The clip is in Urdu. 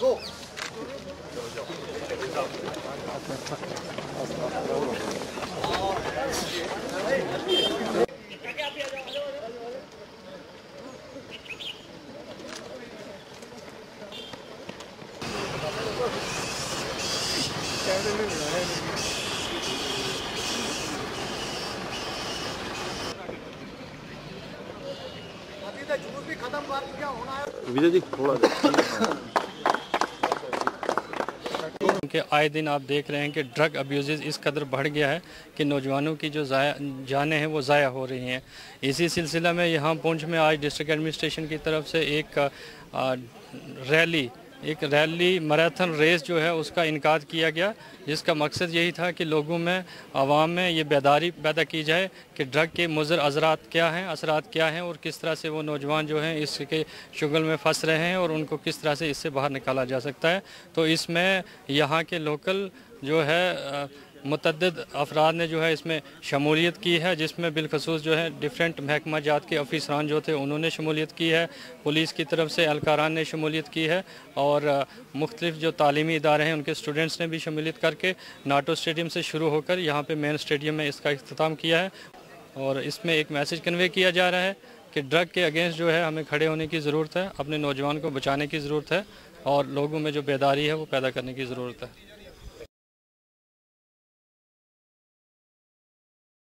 Go! جی آئے دن آپ دیکھ رہے ہیں کہ ڈرگ ابیوزز اس قدر بڑھ گیا ہے کہ نوجوانوں کی جو جانیں ہیں وہ ضائع ہو رہی ہیں اسی سلسلہ میں یہاں پونچھ میں آج ڈسٹرکٹ ایڈمنسٹریشن کی طرف سے ایک ریلی ایک ریلی میراتھن ریس جو ہے، اس کا انعقاد کیا گیا، جس کا مقصد یہی تھا کہ لوگوں میں، عوام میں یہ بیداری پیدا کی جائے کہ ڈرگ کے مضر اثرات کیا ہیں، اثرات کیا ہیں اور کس طرح سے وہ نوجوان جو ہیں اس کے شگل میں پھنس رہے ہیں اور ان کو کس طرح سے اس سے باہر نکالا جا سکتا ہے۔ تو اس میں یہاں کے لوکل جو ہے متعدد افراد نے جو ہے اس میں شمولیت کی ہے، جس میں بالخصوص جو ہے ڈیفرنٹ محکمہ جات کے افیسران جو تھے انہوں نے شمولیت کی ہے۔ پولیس کی طرف سے اہلکاران نے شمولیت کی ہے اور مختلف جو تعلیمی ادارے ہیں ان کے اسٹوڈنٹس نے بھی شمولیت کر کے ناٹو اسٹیڈیم سے شروع ہو کر یہاں پہ مین اسٹیڈیم میں اس کا اختتام کیا ہے۔ اور اس میں ایک میسج کنوے کیا جا رہا ہے کہ ڈرگ کے اگینسٹ جو ہے ہمیں کھڑے ہونے کی ضرورت ہے، اپنے نوجوان کو بچانے کی ضرورت ہے اور لوگوں میں جو بیداری ہے وہ پیدا کرنے کی ضرورت ہے۔